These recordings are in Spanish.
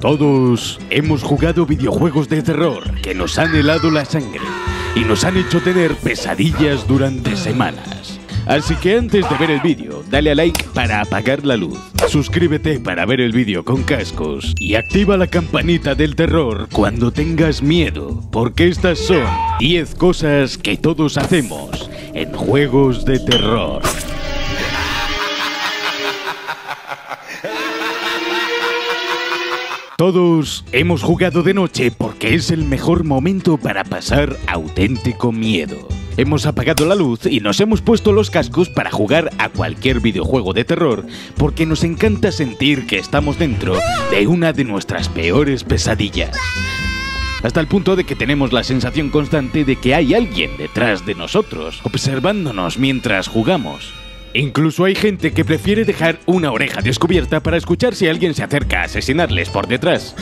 Todos hemos jugado videojuegos de terror que nos han helado la sangre y nos han hecho tener pesadillas durante semanas. Así que antes de ver el vídeo, dale a like para apagar la luz. Suscríbete para ver el vídeo con cascos y activa la campanita del terror cuando tengas miedo, porque estas son 10 cosas que todos hacemos en juegos de terror. Todos hemos jugado de noche porque es el mejor momento para pasar auténtico miedo. Hemos apagado la luz y nos hemos puesto los cascos para jugar a cualquier videojuego de terror porque nos encanta sentir que estamos dentro de una de nuestras peores pesadillas. Hasta el punto de que tenemos la sensación constante de que hay alguien detrás de nosotros, observándonos mientras jugamos. Incluso hay gente que prefiere dejar una oreja descubierta para escuchar si alguien se acerca a asesinarles por detrás.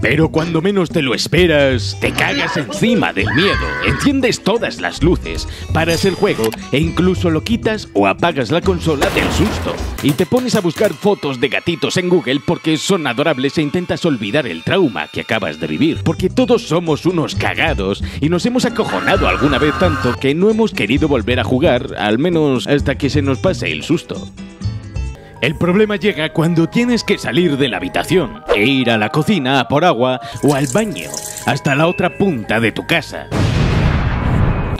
Pero cuando menos te lo esperas, te cagas encima del miedo, enciendes todas las luces, paras el juego e incluso lo quitas o apagas la consola del susto. Y te pones a buscar fotos de gatitos en Google porque son adorables e intentas olvidar el trauma que acabas de vivir. Porque todos somos unos cagados y nos hemos acojonado alguna vez tanto que no hemos querido volver a jugar, al menos hasta que se nos pase el susto. El problema llega cuando tienes que salir de la habitación e ir a la cocina a por agua o al baño, hasta la otra punta de tu casa.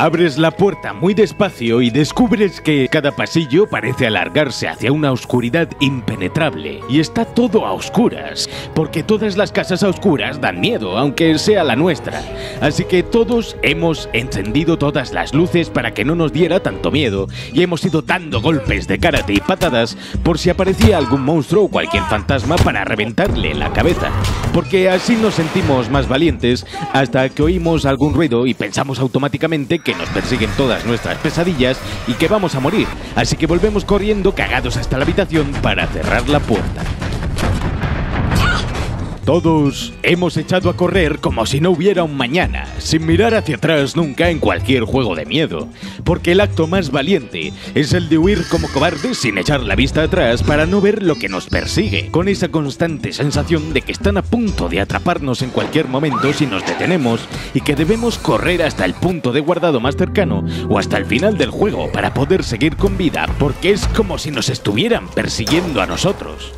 Abres la puerta muy despacio y descubres que cada pasillo parece alargarse hacia una oscuridad impenetrable. Y está todo a oscuras, porque todas las casas a oscuras dan miedo, aunque sea la nuestra. Así que todos hemos encendido todas las luces para que no nos diera tanto miedo, y hemos ido dando golpes de karate y patadas por si aparecía algún monstruo o cualquier fantasma para reventarle la cabeza. Porque así nos sentimos más valientes hasta que oímos algún ruido y pensamos automáticamente que nos persiguen todas nuestras pesadillas y que vamos a morir. Así que volvemos corriendo cagados hasta la habitación para cerrar la puerta. Todos hemos echado a correr como si no hubiera un mañana, sin mirar hacia atrás nunca en cualquier juego de miedo, porque el acto más valiente es el de huir como cobardes sin echar la vista atrás para no ver lo que nos persigue, con esa constante sensación de que están a punto de atraparnos en cualquier momento si nos detenemos y que debemos correr hasta el punto de guardado más cercano o hasta el final del juego para poder seguir con vida, porque es como si nos estuvieran persiguiendo a nosotros.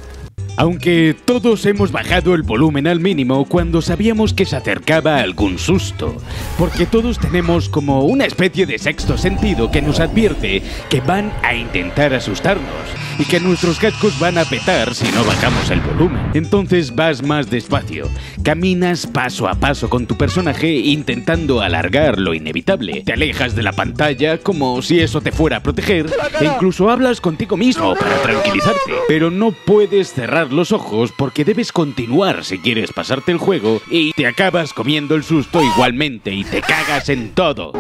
Aunque todos hemos bajado el volumen al mínimo cuando sabíamos que se acercaba algún susto, porque todos tenemos como una especie de sexto sentido que nos advierte que van a intentar asustarnos y que nuestros cascos van a petar si no bajamos el volumen. Entonces vas más despacio, caminas paso a paso con tu personaje intentando alargar lo inevitable, te alejas de la pantalla como si eso te fuera a proteger. E incluso hablas contigo mismo para tranquilizarte, pero no puedes cerrar los ojos porque debes continuar si quieres pasarte el juego y te acabas comiendo el susto igualmente y te cagas en todo.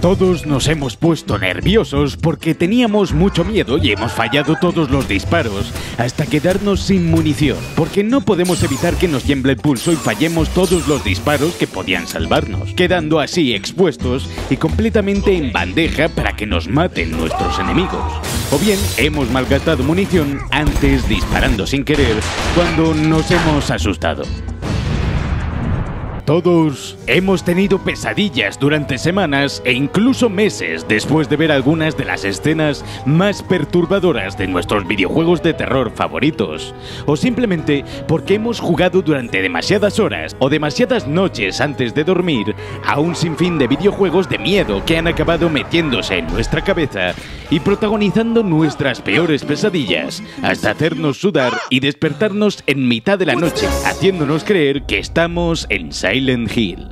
Todos nos hemos puesto nerviosos porque teníamos mucho miedo y hemos fallado todos los disparos hasta quedarnos sin munición, porque no podemos evitar que nos tiemble el pulso y fallemos todos los disparos que podían salvarnos, quedando así expuestos y completamente en bandeja para que nos maten nuestros enemigos. O bien hemos malgastado munición antes disparando sin querer cuando nos hemos asustado. Todos hemos tenido pesadillas durante semanas e incluso meses después de ver algunas de las escenas más perturbadoras de nuestros videojuegos de terror favoritos. O simplemente porque hemos jugado durante demasiadas horas o demasiadas noches antes de dormir a un sinfín de videojuegos de miedo que han acabado metiéndose en nuestra cabeza y protagonizando nuestras peores pesadillas hasta hacernos sudar y despertarnos en mitad de la noche, haciéndonos creer que estamos en Silent Hill.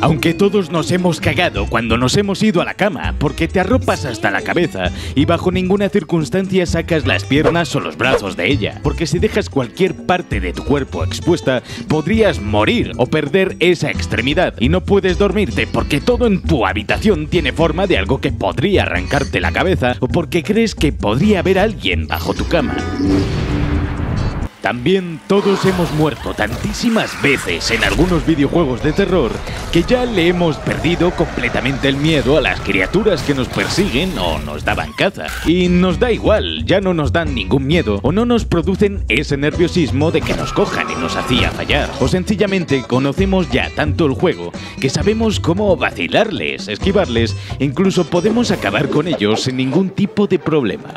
Aunque todos nos hemos cagado cuando nos hemos ido a la cama, porque te arropas hasta la cabeza y bajo ninguna circunstancia sacas las piernas o los brazos de ella, porque si dejas cualquier parte de tu cuerpo expuesta, podrías morir o perder esa extremidad y no puedes dormirte porque todo en tu habitación tiene forma de algo que podría arrancarte la cabeza o porque crees que podría haber alguien bajo tu cama. También todos hemos muerto tantísimas veces en algunos videojuegos de terror que ya le hemos perdido completamente el miedo a las criaturas que nos persiguen o nos daban caza. Y nos da igual, ya no nos dan ningún miedo o no nos producen ese nerviosismo de que nos cojan y nos hacía fallar. O sencillamente conocemos ya tanto el juego que sabemos cómo vacilarles, esquivarles, incluso podemos acabar con ellos sin ningún tipo de problema.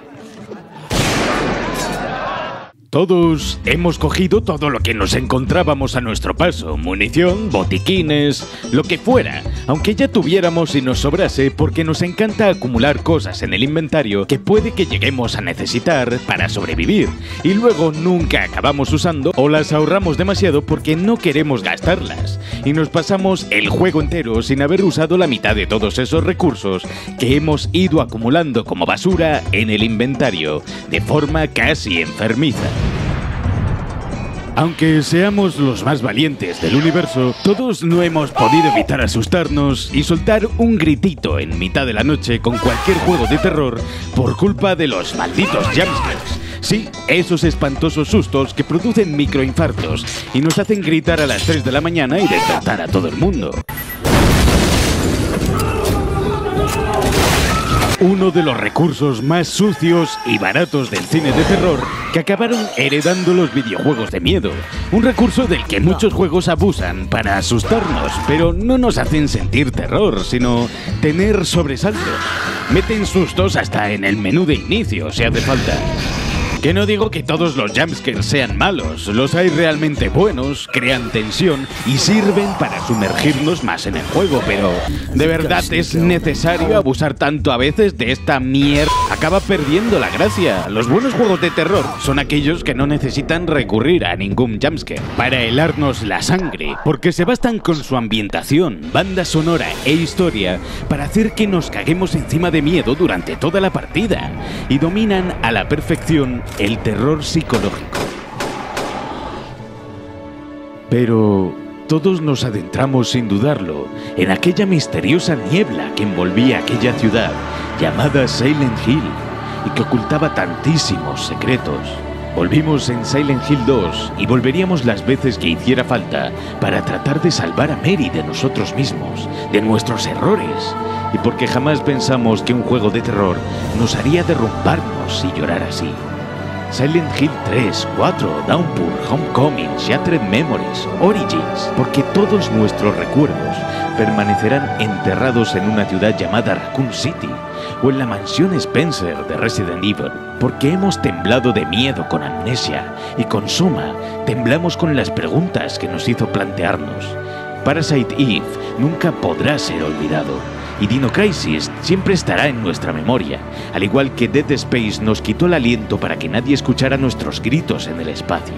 Todos hemos cogido todo lo que nos encontrábamos a nuestro paso, munición, botiquines, lo que fuera, aunque ya tuviéramos y nos sobrase porque nos encanta acumular cosas en el inventario que puede que lleguemos a necesitar para sobrevivir. Y luego nunca acabamos usando o las ahorramos demasiado porque no queremos gastarlas. Y nos pasamos el juego entero sin haber usado la mitad de todos esos recursos que hemos ido acumulando como basura en el inventario de forma casi enfermiza. Aunque seamos los más valientes del universo, todos no hemos podido evitar asustarnos y soltar un gritito en mitad de la noche con cualquier juego de terror por culpa de los malditos jumpscares. Sí, esos espantosos sustos que producen microinfartos y nos hacen gritar a las 3 de la mañana y despertar a todo el mundo. Uno de los recursos más sucios y baratos del cine de terror que acabaron heredando los videojuegos de miedo. Un recurso del que muchos juegos abusan para asustarnos, pero no nos hacen sentir terror, sino tener sobresalto. Meten sustos hasta en el menú de inicio si hace falta. Que no digo que todos los jumpscares sean malos, los hay realmente buenos, crean tensión y sirven para sumergirnos más en el juego, pero ¿de verdad es necesario abusar tanto a veces de esta mierda? Acaba perdiendo la gracia. Los buenos juegos de terror son aquellos que no necesitan recurrir a ningún jumpscare para helarnos la sangre, porque se bastan con su ambientación, banda sonora e historia para hacer que nos caguemos encima de miedo durante toda la partida y dominan a la perfección el terror psicológico. Pero todos nos adentramos sin dudarlo en aquella misteriosa niebla que envolvía aquella ciudad llamada Silent Hill y que ocultaba tantísimos secretos. Volvimos en Silent Hill 2 y volveríamos las veces que hiciera falta para tratar de salvar a Mary de nosotros mismos, de nuestros errores, y porque jamás pensamos que un juego de terror nos haría derrumbarnos y llorar así. Silent Hill 3, 4, Downpour, Homecoming, Shattered Memories, Origins, porque todos nuestros recuerdos permanecerán enterrados en una ciudad llamada Raccoon City o en la mansión Spencer de Resident Evil, porque hemos temblado de miedo con amnesia y con Soma temblamos con las preguntas que nos hizo plantearnos. Parasite Eve nunca podrá ser olvidado y Dino Crisis siempre estará en nuestra memoria, al igual que Dead Space nos quitó el aliento para que nadie escuchara nuestros gritos en el espacio.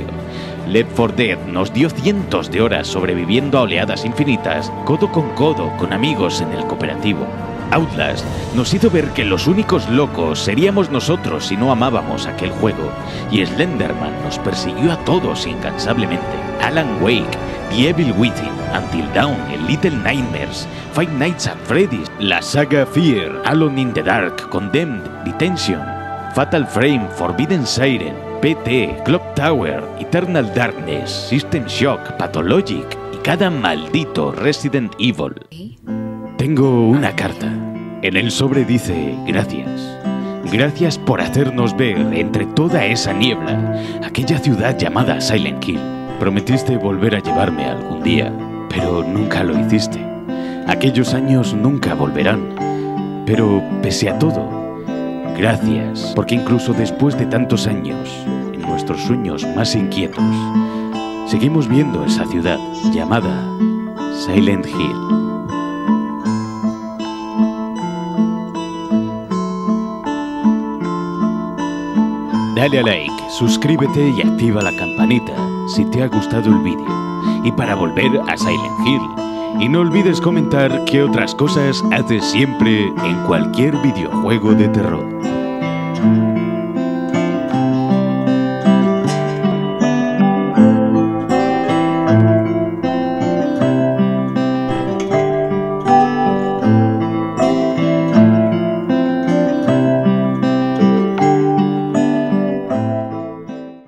Left 4 Dead nos dio cientos de horas sobreviviendo a oleadas infinitas, codo con codo, con amigos en el cooperativo. Outlast nos hizo ver que los únicos locos seríamos nosotros si no amábamos aquel juego, y Slenderman nos persiguió a todos incansablemente. Alan Wake, The Evil Within, Until Dawn, Little Nightmares, Five Nights at Freddy's, la saga Fear, Alone in the Dark, Condemned, Detention, Fatal Frame, Forbidden Siren, PT, Clock Tower, Eternal Darkness, System Shock, Pathologic y cada maldito Resident Evil. Tengo una carta. En el sobre dice gracias. Gracias por hacernos ver entre toda esa niebla aquella ciudad llamada Silent Hill. Prometiste volver a llevarme algún día, pero nunca lo hiciste. Aquellos años nunca volverán. Pero pese a todo, gracias, porque incluso después de tantos años, en nuestros sueños más inquietos, seguimos viendo esa ciudad llamada Silent Hill. Dale a like, suscríbete y activa la campanita si te ha gustado el vídeo. Y para volver a Silent Hill, y no olvides comentar qué otras cosas haces siempre en cualquier videojuego de terror.